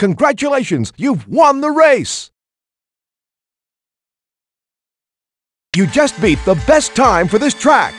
Congratulations, you've won the race! You just beat the best time for this track!